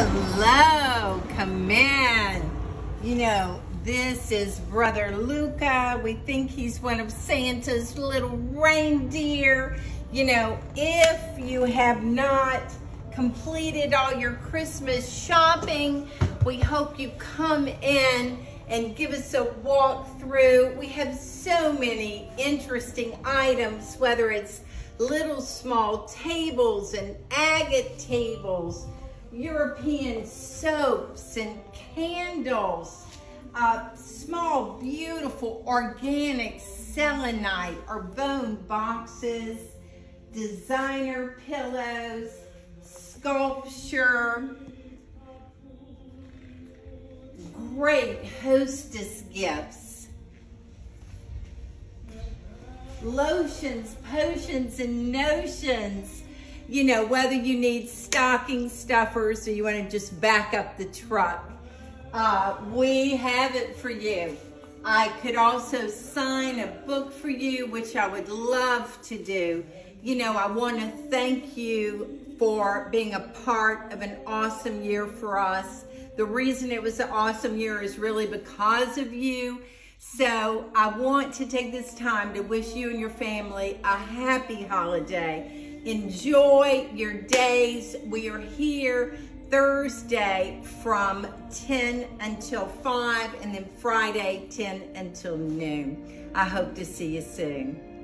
Hello, come in. You know, this is Brother Luca. We think he's one of Santa's little reindeer. You know, if you have not completed all your Christmas shopping, we hope you come in and give us a walk through. We have so many interesting items, whether it's little small tables and agate tables, European soaps and candles, uh, small, beautiful, organic selenite or bone boxes, designer pillows, sculpture, great hostess gifts, lotions, potions, and notions, you know, whether you need stocking stuffers or you want to just back up the truck, uh, we have it for you. I could also sign a book for you, which I would love to do. You know, I want to thank you for being a part of an awesome year for us. The reason it was an awesome year is really because of you. So I want to take this time to wish you and your family a happy holiday. Enjoy your days. We are here Thursday from 10 until 5 and then Friday 10 until noon. I hope to see you soon.